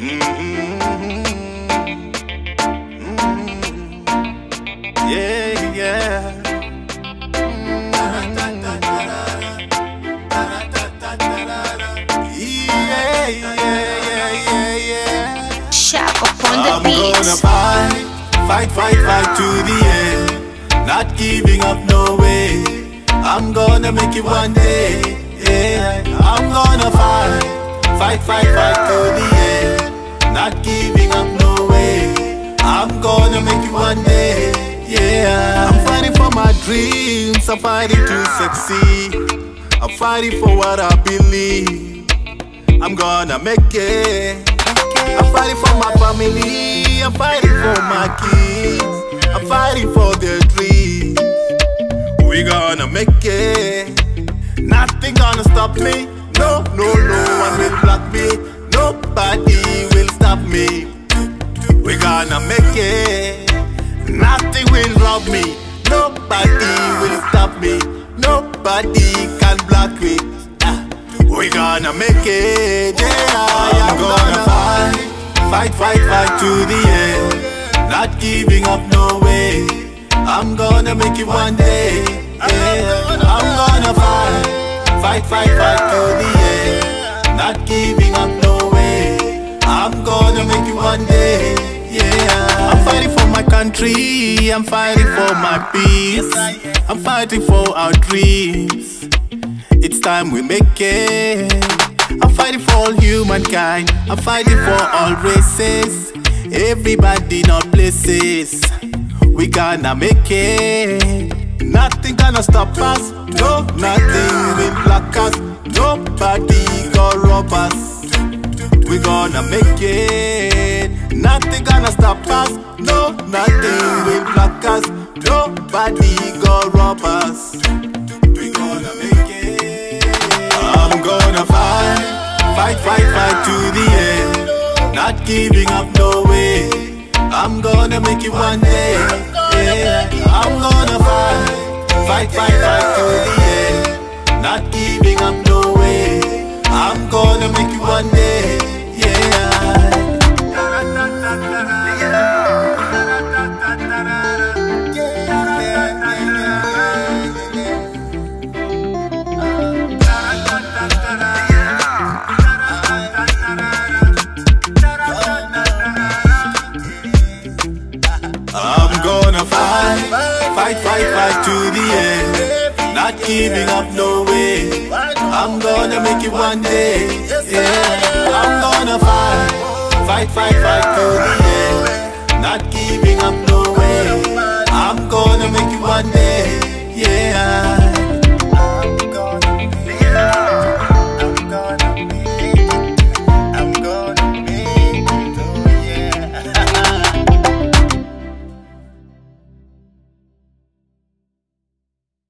Mm-hmm. Mm-hmm. Mm-hmm. Yeah, yeah. Yeah, yeah, I'm gonna fight, fight, fight, fight to the end. Not giving up, no way. I'm gonna make it one day. Yeah, I'm gonna fight, fight, fight, fight to the end. Dreams. I'm fighting to succeed. I'm fighting for what I believe. I'm gonna make it. I'm fighting for my family. I'm fighting for my kids. I'm fighting for their dreams. We gonna make it. Nothing gonna stop me. No, no, no one will block me. Nobody will stop me. We gonna make it. Nothing will rob me. Nobody will stop me. Nobody can block me. Ah, We gonna make it. Yeah, I'm gonna fight, fight, fight, fight to the end. Not giving up, no way. I'm gonna make it one day. Yeah, I'm gonna fight, fight, fight, fight to the end. Not giving up, no way. I'm gonna make it one day. Yeah, country. I'm fighting for my peace. I'm fighting for our dreams. It's time we make it. I'm fighting for all humankind. I'm fighting for all races. Everybody in all places. We gonna make it. Nothing gonna stop us. No, nothing will block us. Nobody gonna rob us. We gonna make it. Nothing gonna stop us. No, nothing will block us. Nobody gonna rob us. We gonna make it. I'm gonna fight, fight, fight, fight to the end. Not giving up, no way. I'm gonna make it one day. Yeah, I'm gonna fight, fight, fight, fight to the end. Not giving up, no way. I'm gonna make it one day. Fight, to the end. Not giving up, no way. I'm gonna make it one day. Yeah, I'm gonna fight, fight, fight, fight to the end. Not giving up,